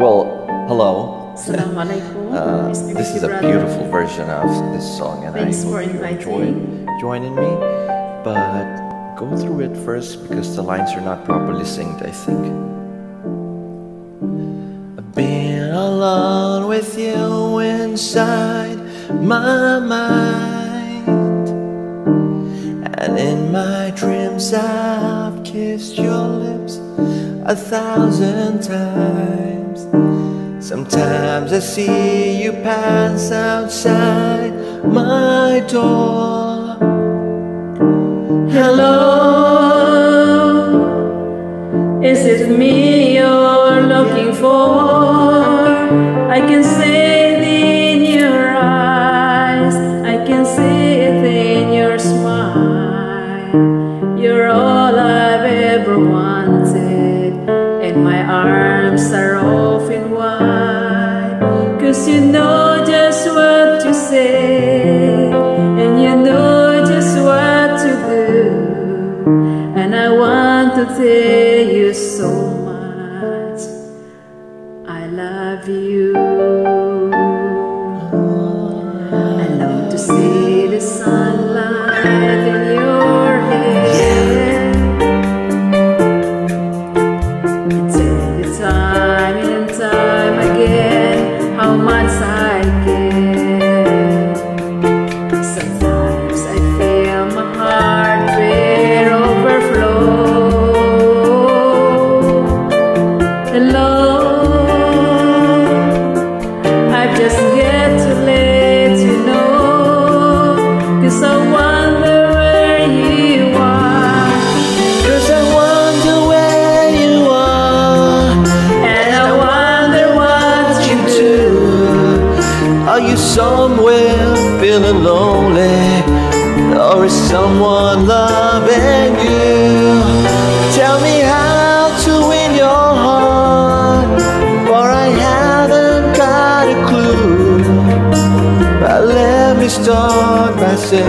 Well, hello. Assalamualaikum. Uh, Nice to meet this is a brother. beautiful version of this song, and Thanks I for hope you enjoy joining me. But go through it first because the lines are not properly synced. I think. I've been alone with you inside my mind, and in my dreams I've kissed your lips a thousand times. Sometimes I see you pass outside my door. Hello, is it me you're looking for? I can see it in your eyes, I can see it in your smile. You're all my arms are open wide. Cause you know just what to say, and you know just what to do. And I want to tell you so much. I love you. Are you somewhere feeling lonely? Or is someone loving you? Tell me how to win your heart, for I haven't got a clue. But let me start by saying,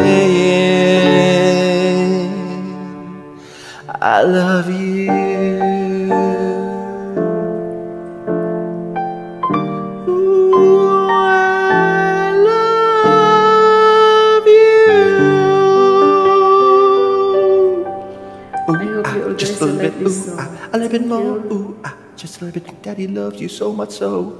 I love you. You just a little bit, ooh, ah, a little bit more, ooh, ah, just a little bit. Daddy loves you so much so.